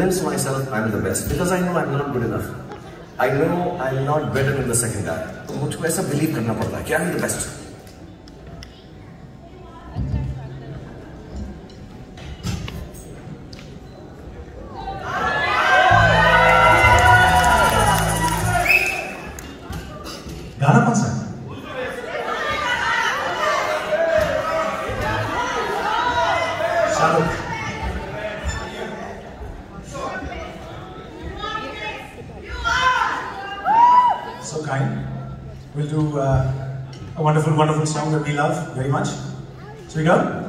convince myself I'm the best because I know I'm not good enough. I know I'm not better than the second guy. तो मुझको ऐसा believe करना पड़ता है कि I'm the best. गाना Kind. We'll do uh, a wonderful, wonderful song that we love very much. So we go.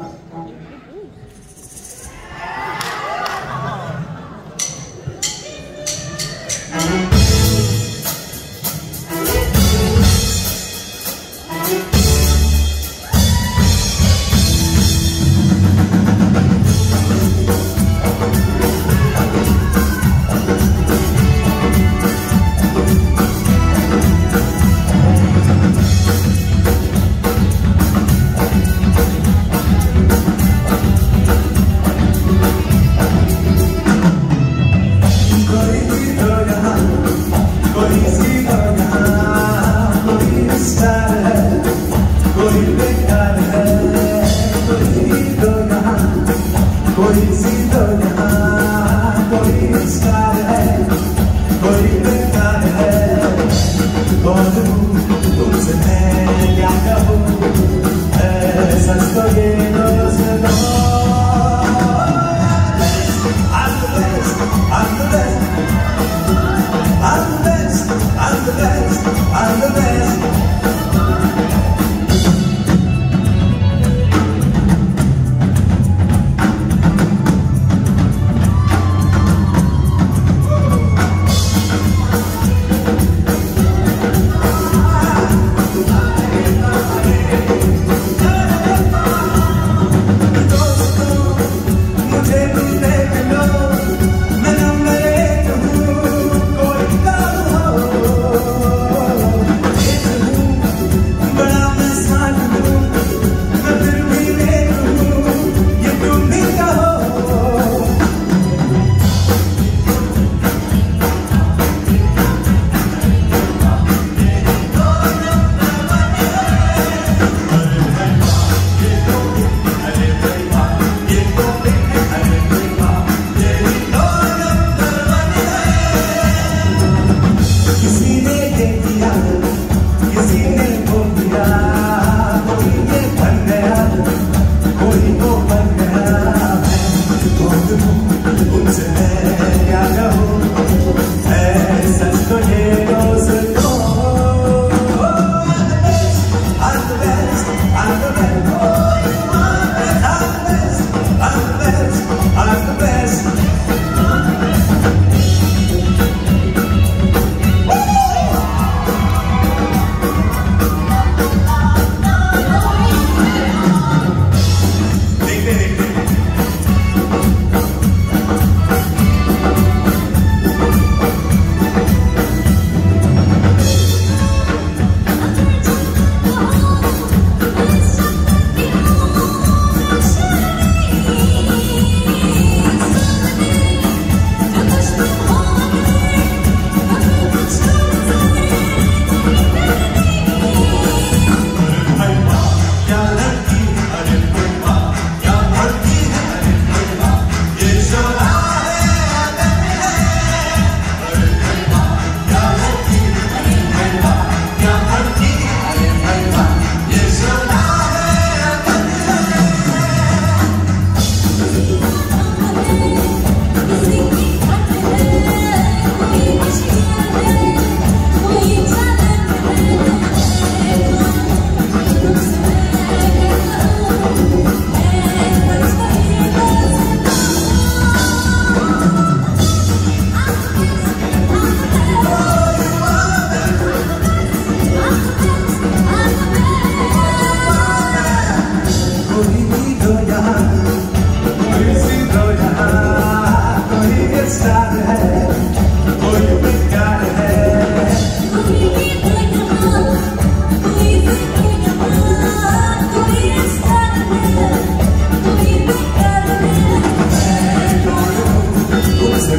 As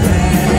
land.